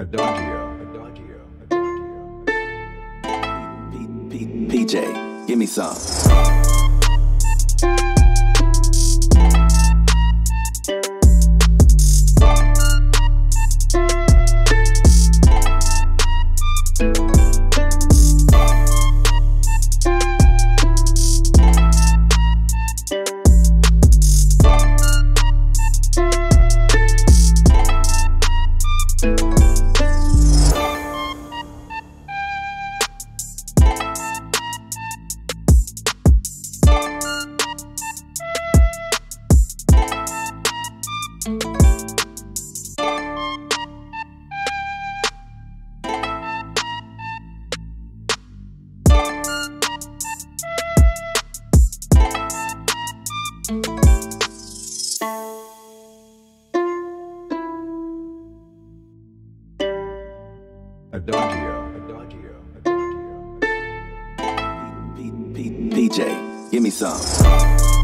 Adagio. Adagio. P- PJ, give me some. Adagio. Adagio. Adagio. PJ, give me some.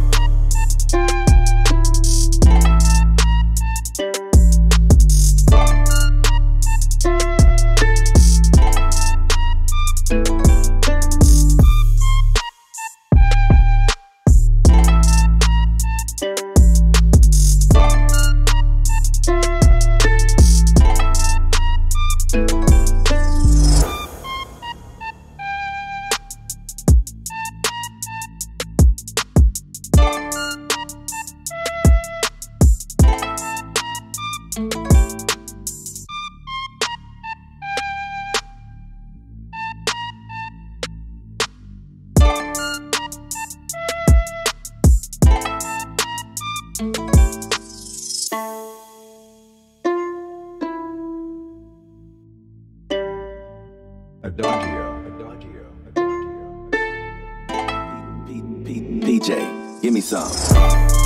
Adagio. Adagio. Adagio. P- P- PJ, give me some.